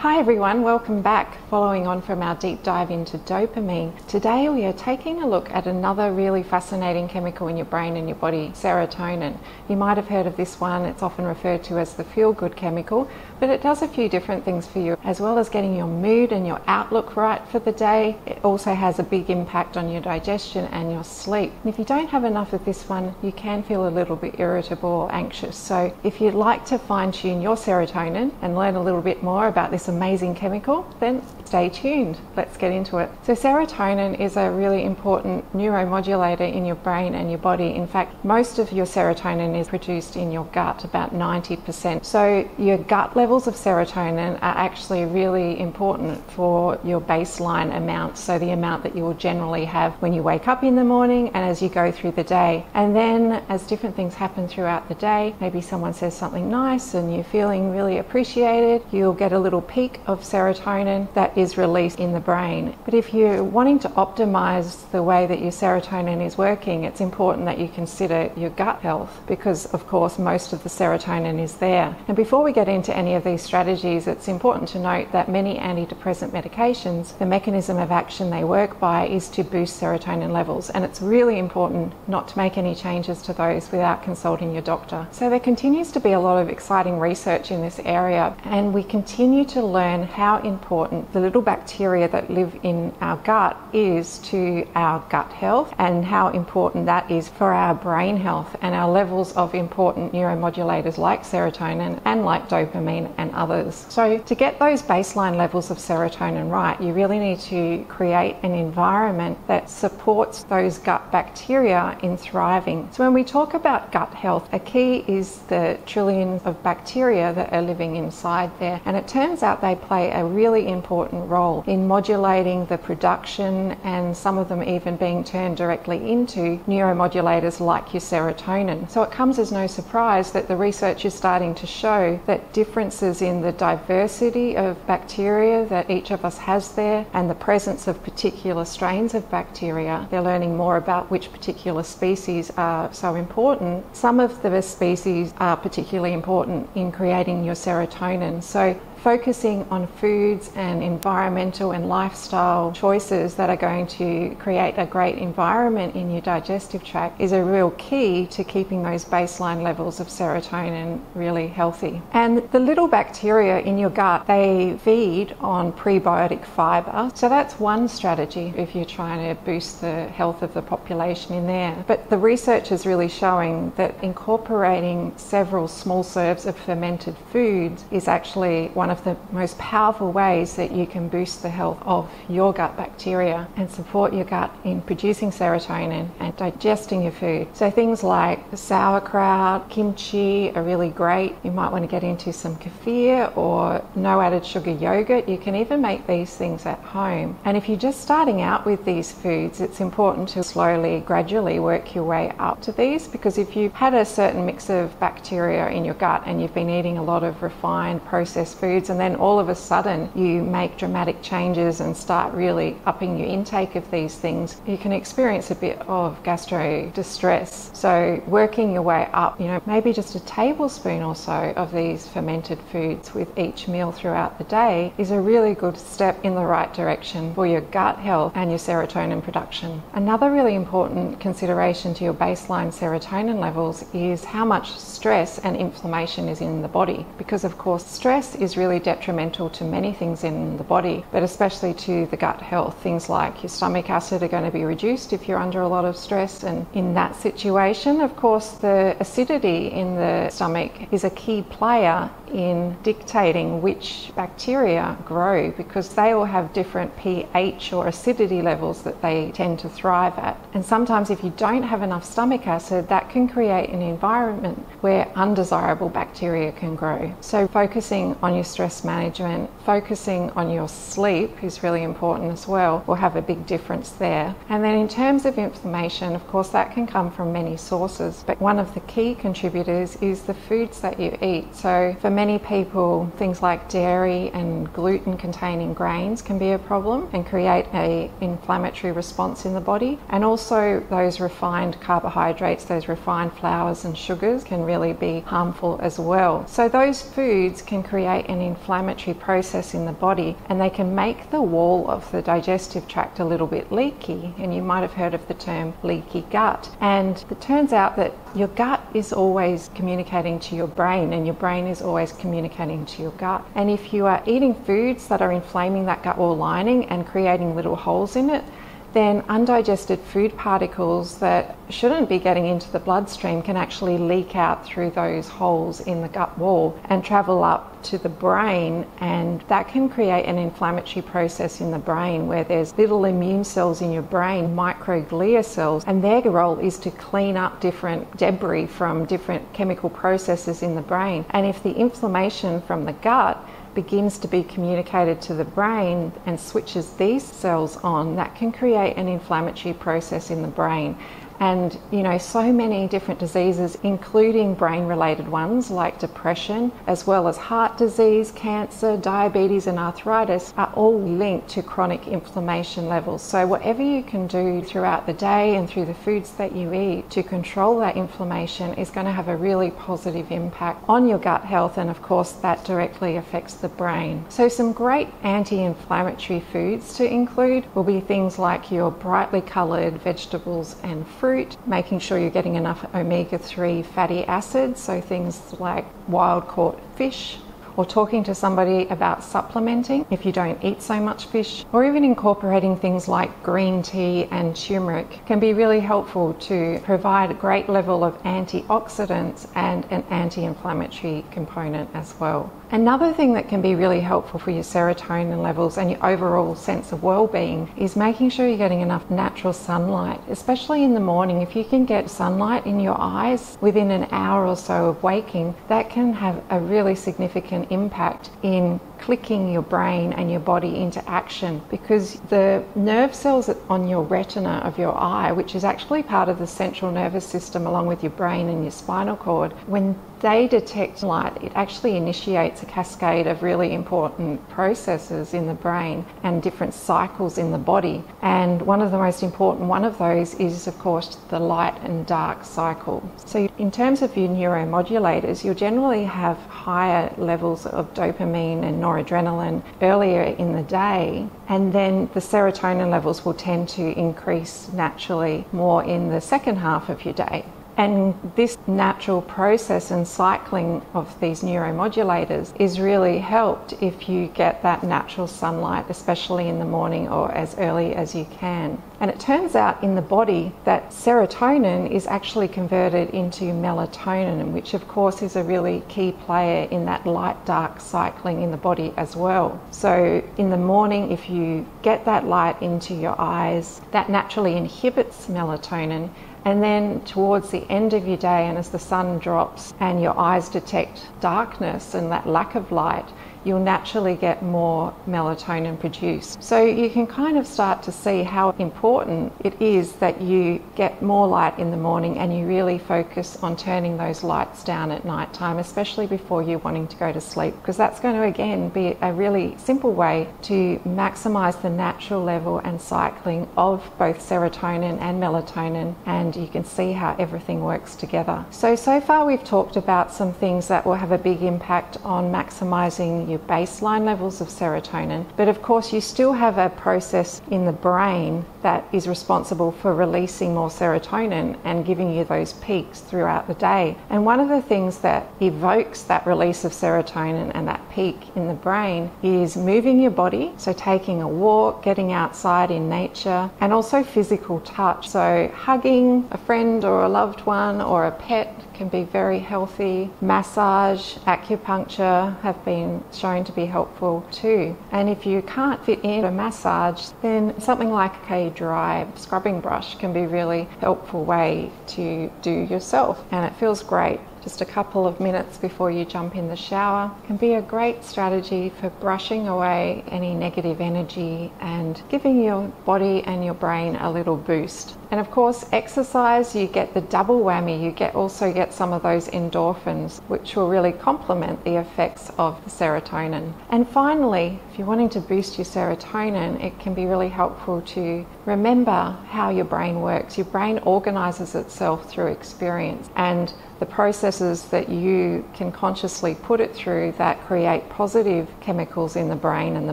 Hi everyone, welcome back. Following on from our deep dive into dopamine, today we are taking a look at another really fascinating chemical in your brain and your body, serotonin. You might have heard of this one, it's often referred to as the feel good chemical, but it does a few different things for you, as well as getting your mood and your outlook right for the day. It also has a big impact on your digestion and your sleep. And if you don't have enough of this one, you can feel a little bit irritable or anxious. So if you'd like to fine tune your serotonin and learn a little bit more about this amazing chemical, then stay tuned. Let's get into it. So, serotonin is a really important neuromodulator in your brain and your body. In fact, most of your serotonin is produced in your gut, about 90%. So, your gut levels of serotonin are actually really important for your baseline amount. So, the amount that you will generally have when you wake up in the morning and as you go through the day. And then, as different things happen throughout the day, maybe someone says something nice and you're feeling really appreciated, you'll get a little peak of serotonin that is released in the brain. But if you're wanting to optimize the way that your serotonin is working, it's important that you consider your gut health because, of course, most of the serotonin is there. And before we get into any of these strategies, it's important to note that many antidepressant medications, the mechanism of action they work by is to boost serotonin levels. And it's really important not to make any changes to those without consulting your doctor. So there continues to be a lot of exciting research in this area, and we continue to learn how important the little bacteria that live in our gut is to our gut health and how important that is for our brain health and our levels of important neuromodulators like serotonin and like dopamine and others. So, to get those baseline levels of serotonin right, you really need to create an environment that supports those gut bacteria in thriving. So, when we talk about gut health, a key is the trillions of bacteria that are living inside there, and it turns out they play a really important role in modulating the production and some of them even being turned directly into neuromodulators like your serotonin. So it comes as no surprise that the research is starting to show that differences in the diversity of bacteria that each of us has there and the presence of particular strains of bacteria, they're learning more about which particular species are so important. Some of the species are particularly important in creating your serotonin. So focusing on foods and environmental and lifestyle choices that are going to create a great environment in your digestive tract is a real key to keeping those baseline levels of serotonin really healthy. And the little bacteria in your gut, they feed on prebiotic fiber. So that's one strategy if you're trying to boost the health of the population in there. But the research is really showing that incorporating several small serves of fermented foods is actually one one of the most powerful ways that you can boost the health of your gut bacteria and support your gut in producing serotonin and digesting your food. So things like sauerkraut, kimchi are really great. You might want to get into some kefir or no added sugar yogurt. You can even make these things at home. And if you're just starting out with these foods, it's important to slowly, gradually work your way up to these because if you've had a certain mix of bacteria in your gut and you've been eating a lot of refined processed foods, foods, and then all of a sudden you make dramatic changes and start really upping your intake of these things, you can experience a bit of gastro distress. So, working your way up, you know, maybe just a tablespoon or so of these fermented foods with each meal throughout the day is a really good step in the right direction for your gut health and your serotonin production. Another really important consideration to your baseline serotonin levels is how much stress and inflammation is in the body because, of course, stress is really really detrimental to many things in the body, but especially to the gut health. Things like your stomach acid are going to be reduced if you're under a lot of stress. And in that situation, of course, the acidity in the stomach is a key player in dictating which bacteria grow because they all have different pH or acidity levels that they tend to thrive at. And sometimes, if you don't have enough stomach acid, that can create an environment where undesirable bacteria can grow. So, focusing on your stress management, focusing on your sleep is really important as well, will have a big difference there. And then, in terms of inflammation, of course, that can come from many sources, but one of the key contributors is the foods that you eat. So, for many people, things like dairy and gluten containing grains can be a problem and create a inflammatory response in the body. And also, those refined carbohydrates, those refined flours and sugars can really be harmful as well. So, those foods can create an inflammatory process in the body and they can make the wall of the digestive tract a little bit leaky. And you might have heard of the term leaky gut. And it turns out that your gut is always communicating to your brain and your brain is always communicating to your gut. And if you are eating foods that are inflaming that gut wall lining and creating little holes in it, then undigested food particles that shouldn't be getting into the bloodstream can actually leak out through those holes in the gut wall and travel up to the brain and that can create an inflammatory process in the brain where there's little immune cells in your brain microglia cells and their role is to clean up different debris from different chemical processes in the brain. And if the inflammation from the gut begins to be communicated to the brain and switches these cells on, that can create an inflammatory process in the brain and you know so many different diseases including brain related ones like depression as well as heart disease cancer diabetes and arthritis are all linked to chronic inflammation levels. So whatever you can do throughout the day and through the foods that you eat to control that inflammation is going to have a really positive impact on your gut health and of course that directly affects the brain. So some great anti-inflammatory foods to include will be things like your brightly colored vegetables and fruit fruit, making sure you're getting enough omega 3 fatty acids, so things like wild caught fish, or talking to somebody about supplementing if you don't eat so much fish, or even incorporating things like green tea and turmeric can be really helpful to provide a great level of antioxidants and an anti inflammatory component as well. Another thing that can be really helpful for your serotonin levels and your overall sense of well-being is making sure you're getting enough natural sunlight, especially in the morning. If you can get sunlight in your eyes within an hour or so of waking, that can have a really significant impact in clicking your brain and your body into action because the nerve cells on your retina of your eye, which is actually part of the central nervous system along with your brain and your spinal cord, when they detect light, it actually initiates a cascade of really important processes in the brain and different cycles in the body. And one of the most important one of those is, of course, the light and dark cycle. So, in terms of your neuromodulators, you'll generally have higher levels of dopamine and noradrenaline earlier in the day, and then the serotonin levels will tend to increase naturally more in the second half of your day. And this natural process and cycling of these neuromodulators is really helped if you get that natural sunlight, especially in the morning or as early as you can. And it turns out in the body that serotonin is actually converted into melatonin, which of course is a really key player in that light dark cycling in the body as well. So in the morning, if you get that light into your eyes, that naturally inhibits melatonin and then towards the end of your day, and as the sun drops and your eyes detect darkness and that lack of light, you'll naturally get more melatonin produced. So you can kind of start to see how important it is that you get more light in the morning and you really focus on turning those lights down at night time, especially before you're wanting to go to sleep, because that's going to again be a really simple way to maximize the natural level and cycling of both serotonin and melatonin, and you can see how everything works together. So, so far we've talked about some things that will have a big impact on maximizing your baseline levels of serotonin. But of course, you still have a process in the brain that is responsible for releasing more serotonin and giving you those peaks throughout the day. And one of the things that evokes that release of serotonin and that peak in the brain is moving your body. So, taking a walk, getting outside in nature, and also physical touch. So, hugging a friend or a loved one or a pet can be very healthy. Massage, acupuncture have been shown to be helpful too. And if you can't fit in a massage, then something like a dry scrubbing brush can be really helpful way to do yourself. And it feels great just a couple of minutes before you jump in the shower can be a great strategy for brushing away any negative energy and giving your body and your brain a little boost. And of course, exercise, you get the double whammy. You get also get some of those endorphins, which will really complement the effects of the serotonin. And finally, if you're wanting to boost your serotonin, it can be really helpful to remember how your brain works. Your brain organizes itself through experience and the processes that you can consciously put it through that create positive chemicals in the brain and the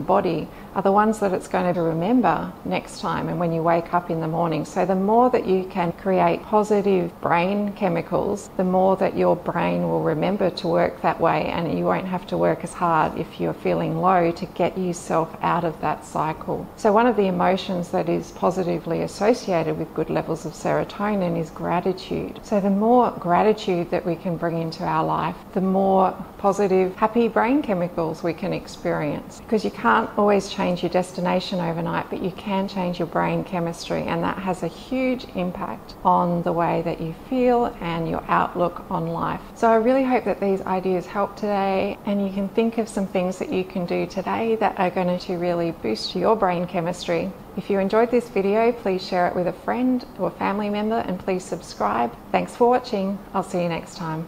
body are the ones that it's going to remember next time and when you wake up in the morning. So, the more that you can create positive brain chemicals, the more that your brain will remember to work that way, and you won't have to work as hard if you're feeling low to get yourself out of that cycle. So, one of the emotions that is positively associated with good levels of serotonin is gratitude. So, the more gratitude that we can bring into our life, the more positive, happy brain chemicals we can experience. Because you can't always change your destination overnight, but you can change your brain chemistry, and that has a huge impact on the way that you feel and your outlook on life. So, I really hope that these ideas help today, and you can think of some things that you can do today that are going to really boost your brain chemistry. If you enjoyed this video, please share it with a friend or family member and please subscribe. Thanks for watching. I'll see you next time.